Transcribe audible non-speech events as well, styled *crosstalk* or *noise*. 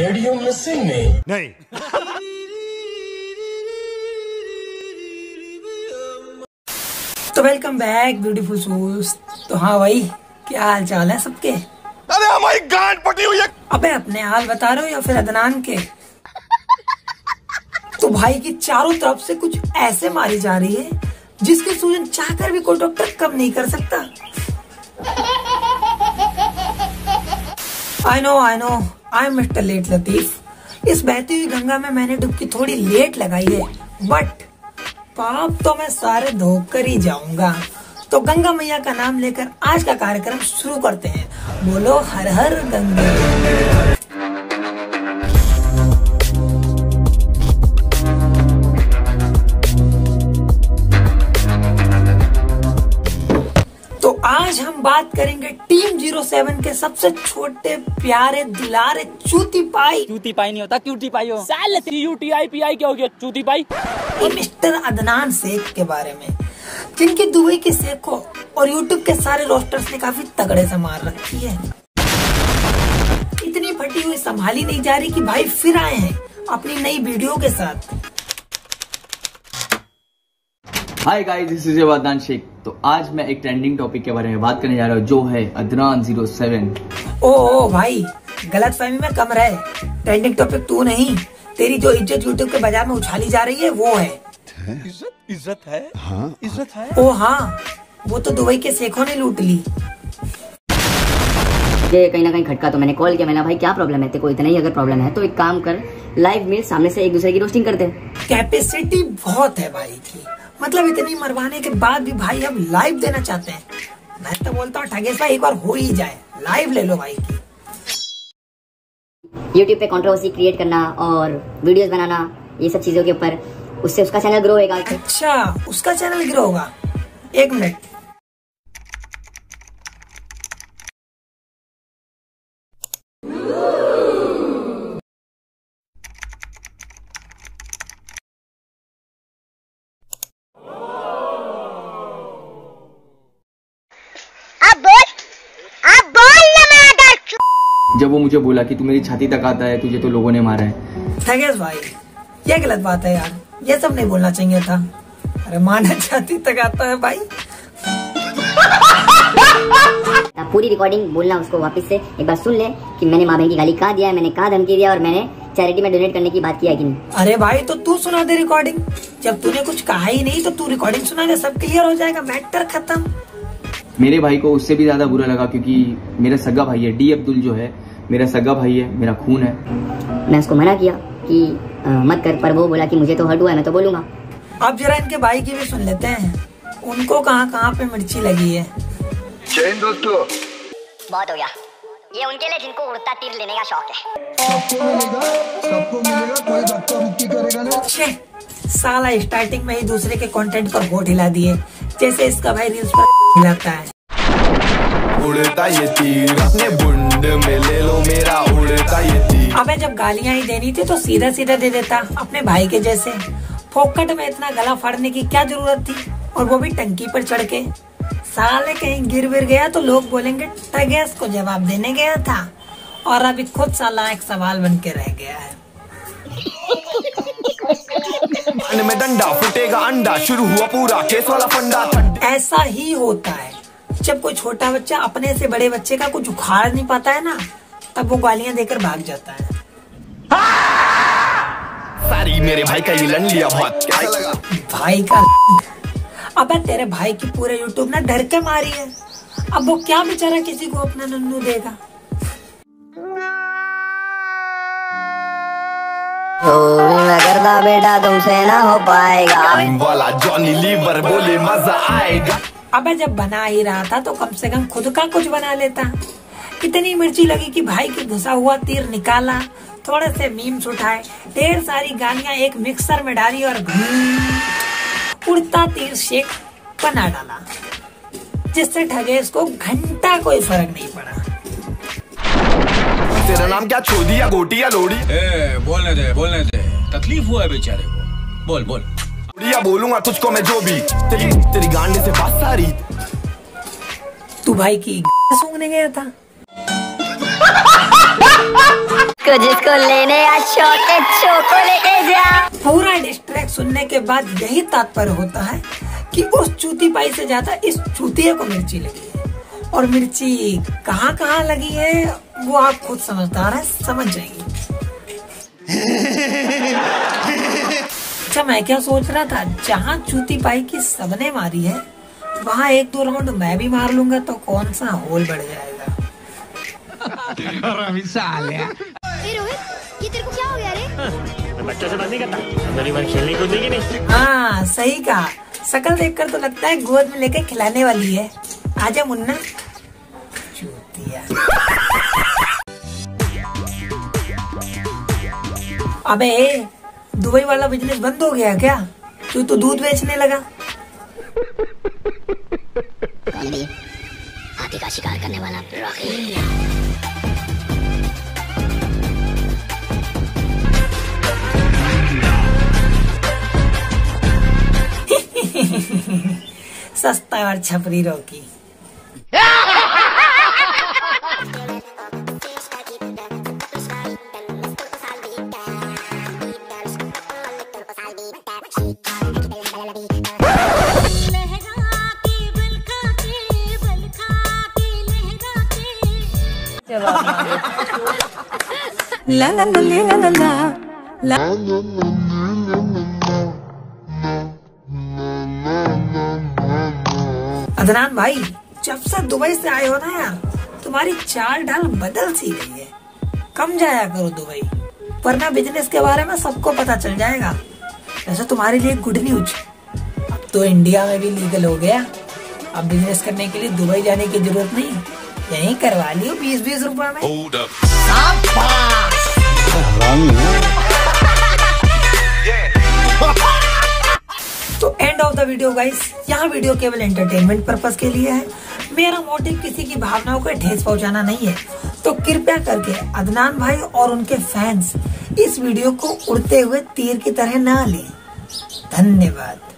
Radio missing में नहीं। तो वेलकम बैक ब्यूटीफुल सोल्स तो हाँ भाई क्या हाल चाल है सबके? अरे हमारी गांड पटी हुई है। अबे अपने हाल बता रहे हो या फिर अदनान के? तो भाई की चारों तरफ़ से कुछ ऐसे मारी जा रही है जिसके सूजन चाहकर भी कोई डॉक्टर कम नहीं कर सकता। I know I know I am mister late Latif इस बहती हुई गंगा में मैंने डुबकी थोड़ी लेट लगाई है बट पाप तो मैं सारे धोकर ही जाऊँगा। तो गंगा मैया का नाम लेकर आज का कार्यक्रम शुरू करते हैं। बोलो हर हर गंगे। आज हम बात करेंगे टीम ज़ीरो सेवन के सबसे छोटे प्यारे दुलारे चूती पाई। चूती पाई नहीं होता क्यूटी पाई हो। साल U T I P I क्या हो गया? चूती पाई। मिस्टर अदनान शेख के बारे में जिनकी दुबई की शेख को और यूट्यूब के सारे रोस्टर्स ने काफ़ी तगड़े से मार रखी है। इतनी फटी हुई संभाली नहीं जा रही कि भाई फिर आए हैं अपनी नई वीडियो के साथ। Hi guys this is Adnan Shaikh तो आज मैं एक ट्रेंडिंग टॉपिक के बारे में बात करने जा रहा हूँ जो है Adnan zero seven O O भाई गलत फहमी में कम रहे। ट्रेंडिंग टॉपिक तू नहीं तेरी जो इज़्ज़त यूट्यूब के बाज़ार में उछाली जा रही है वो है। इज़्ज़त इज़्ज़त है? हाँ। इज़्ज़त है? ओ हाँ वो तो दुबई के शेखों ने लूट ली। मुझे कहीं ना कहीं खटका तो मैंने कॉल किया मैंने भाई क्या प्रॉब्लम है? तेरे को इतना ही अगर प्रॉब्लम है तो एक काम कर लाइव में सामने से एक दूसरे की रोस्टिंग करते हैं कैपेसिटी बहुत है भाई की। मतलब इतनी मरवाने के बाद भी भाई हम लाइव देना चाहते हैं। मैं तो बोलता हूँ ठगेश भाई एक बार हो ही जाए। लाइव ले लो भाई की। यूट्यूब पे कंट्रोवर्सी क्रिएट करना और वीडियोस बनाना ये सब चीज़ों के ऊपर उससे उसका चैनल ग्रो होगा अच्छा उसका चैनल ग्रो होगा। एक मिनट अब बोल अब बोल ना मेरा डर जब वो मुझे बोला कि तू मेरी छाती तक आता है तुझे तो लोगों ने मारा है। ठगेश भाई ये गलत बात है यार। ये सब नहीं बोलना चाहिए था। अरे माना छाती तक आता है भाई। पूरी रिकॉर्डिंग बोलना उसको वापस से। एक बार सुन ले कि मैंने माँ बहन की गाली कहाँ दिया है मैंने कहाँ धमकी दिया और मैंने चैरिटी में डोनेट करने की बात किया कि नहीं। अरे भाई तो तू सुना दे रिकॉर्डिंग जब तूने कुछ कहा ही नहीं तो तू रिकॉर्डिंग सुना दे सब क्लियर हो जाएगा। मैटर खत्म। मेरे भाई को उससे भी ज़्यादा बुरा लगा क्योंकि मेरा सगा भाई है डी अब्दुल जो है मेरा सगा भाई है मेरा खून है। मैं उसको मना किया कि अ, मत कर पर वो बोला कि मुझे तो हट हुआ है मैं तो बोलूँगा। अब जरा इनके भाई की भी सुन लेते हैं। उनको कहाँ कहाँ पे मिर्ची लगी है? बहुत हो गया। ये उनके लिए जिनको उड़ता तीर लेने का शौक है। साला स्टार्टिंग में ही दूसरे के कंटेंट पर वोट हिला दिए। जैसे इसका भाई रील्स पर *laughs* हिलाता है। उड़ता ये तीर अपने बुंड में ले लो। ये अबे जब गालियाँ ही देनी थी तो सीधा सीधा दे देता अपने भाई के जैसे। फोकट में इतना गला फाड़ने की क्या ज़रूरत थी? और वो भी टंकी पर चढ़ के। साले कहीं गिर गिर गया तो लोग बोलेंगे टगेस को जवाब देने गया था। और अभी खुद साला एक सवाल बन के रह गया है। में डंडा फुटेगा अंडा शुरू हुआ पूरा केस वाला फंडा। ऐसा ही होता है। जब कोई छोटा बच्चा अपने से बड़े बच्चे का कुछ उखाड़ नहीं पाता है ना तब वो गालियाँ देकर भाग जाता है। सारी मेरे भाई का ये लन लिया बहुत क्या लगा। भाई का अबे तेरे भाई की पूरे यूट्यूब ने डर के मारी है। अब वो क्या बेचारा किसी को अपना नन्नू देगा? करता बेटा तुमसे ना हो पाएगा। वाला जॉनी लीवर बोले मज़ा आएगा। अबे जब बना ही रहा था तो कम से कम खुद का कुछ बना लेता। इतनी मिर्ची लगी कि भाई की घुसा हुआ तीर निकाला। थोड़े से मीम्स उठाए। ढेर सारी गालियाँ एक मिक्सर में डाली और उड़ता तीर शेक बना डाला जिससे ठगेश को घंटा कोई फ़र्क नहीं पड़ा। तेरा नाम क्या? छोदी या गोटी या लोड़ी? ए, बोलने दे बोलने दे। तकलीफ़ हुआ है बेचारे को। बोल बोल। या बोलूँगा तुझको मैं जो भी। तेरी तेरी गांडे से बात सारी। तू भाई की सूंघने गया था। जिसको लेने पूरा डिस्ट्रैक्ट सुनने के बाद यही तात्पर्य होता है कि उस चूती पाई से ज़्यादा इस चूतिया को मिर्ची लगी है। और मिर्ची कहाँ कहाँ लगी है, वो आप खुद समझदार है, समझ जाएँगे। अच्छा मैं क्या सोच रहा था, जहाँ चूती पाई की सबने मारी है, वहाँ एक दो राउंड मैं भी मार लूँगा तो कौन सा होल बढ़ जाएगा? रोहित ये तेरे को क्या हो गया रे हाँ सही कहा शकल देखकर तो लगता है गोद में लेकर खिलाने वाली है आजा मुन्ना चूतिया अबे दुबई वाला बिज़नेस बंद हो गया क्या तू तो दूध बेचने लगा हाथी का शिकार करने वाला रॉकी सस्ता और छपरी रोकी। *laughs* ला ला ला ला ला ला ला अदनान भाई, जब से दुबई से आए हो ना यार, तुम्हारी चाल ढाल बदल सी गई है। कम जाया करो दुबई, वरना बिज़नेस के बारे में सबको पता चल जाएगा। वैसे तुम्हारे लिए गुड न्यूज़ अब तो इंडिया में भी लीगल हो गया। अब बिज़नेस करने के लिए दुबई जाने की ज़रूरत नहीं। यहीं करवा लियो बीस बीस रुपए में। तो end of the video guys यहाँ वीडियो केवल एंटरटेनमेंट पर्पस के लिए है। मेरा मोटिव किसी की भावनाओं को ठेस पहुंचाना नहीं है। तो कृपया करके अदनान भाई और उनके फैंस इस वीडियो को उड़ते हुए तीर की तरह ना लें। धन्यवाद।